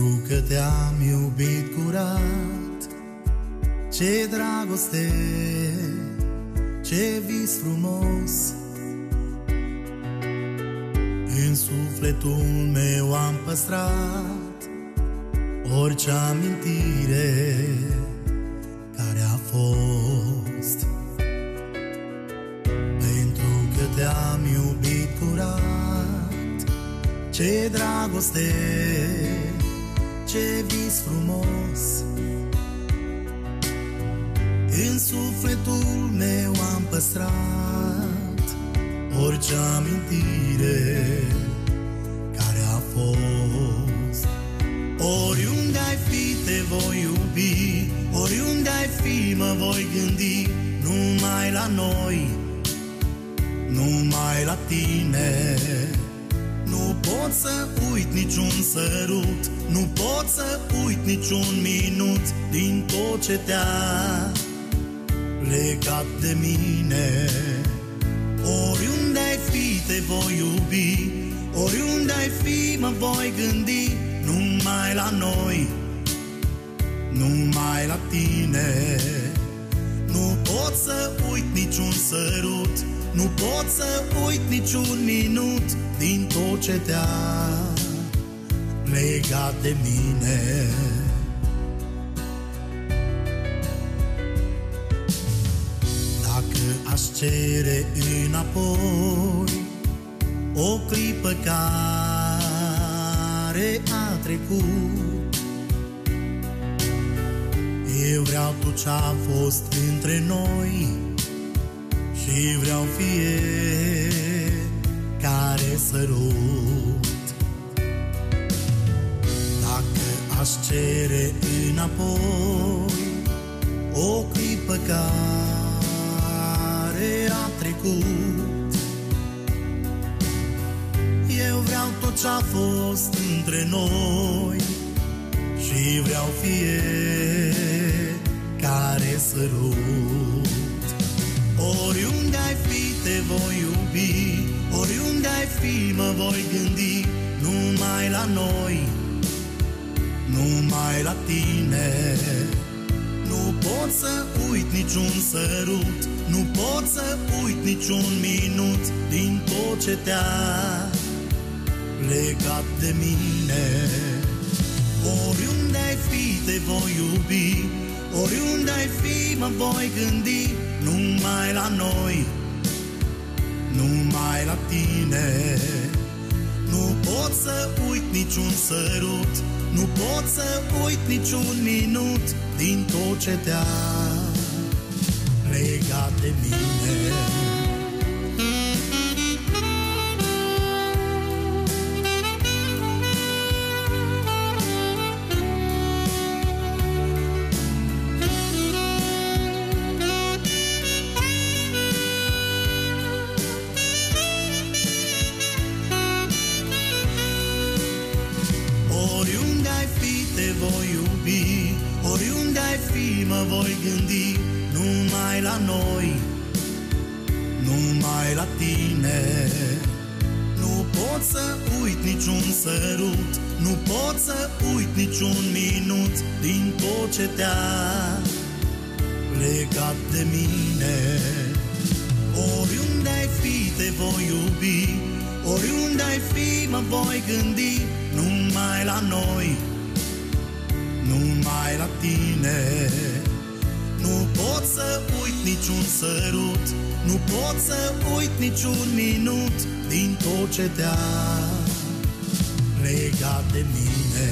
Pentru că te-am iubit curat. Ce dragoste, ce vis frumos. În sufletul meu am păstrat Orice amintire care a fost. Pentru că te-am iubit curat Ce dragoste, ce vis frumos. În sufletul meu am păstrat Orice amintire care a fost. Oriunde ai fi te voi iubi. Oriunde ai fi mă voi gândi Numai la noi Numai la tine nu pot să uit niciun sărut Nu pot să uit niciun minut Din tot ce te-a legat de mine. Oriunde ai fi te voi iubi Oriunde ai fi mă voi gândi Numai la noi Numai la tine. Nu pot să uit niciun sărut nu pot să uit niciun minut din tot ce te-a legat de mine. Dacă aș cere înapoi o clipă care a trecut, eu vreau tot ce-a fost între noi și vreau fie care sărut Dacă aș cere înapoi O clipă care a trecut Eu vreau tot ce-a fost între noi Și vreau fie care sărut te voi iubi. Oriunde ai fi mă voi gândi Numai la noi Numai la tine. Nu pot să uit niciun sărut Nu pot să uit niciun minut Din tot ce te-a legat de mine. Oriunde ai fi te voi iubi Oriunde ai fi mă voi gândi Numai la noi Numai la tine. Nu pot să uit niciun sărut Nu pot să uit niciun minut Din tot ce te-a legat de mine iubi Oriunde ai fi mă voi gândi Numai la noi Numai la tine. Nu pot să uit niciun sărut Nu pot să uit niciun minut Din tot ce te-a legat de mine. Oriunde ai fi te voi iubi Oriunde ai fi mă voi gândi Numai la noi Numai la tine. Nu pot să uit niciun sărut Nu pot să uit niciun minut Din tot ce te-a legat de mine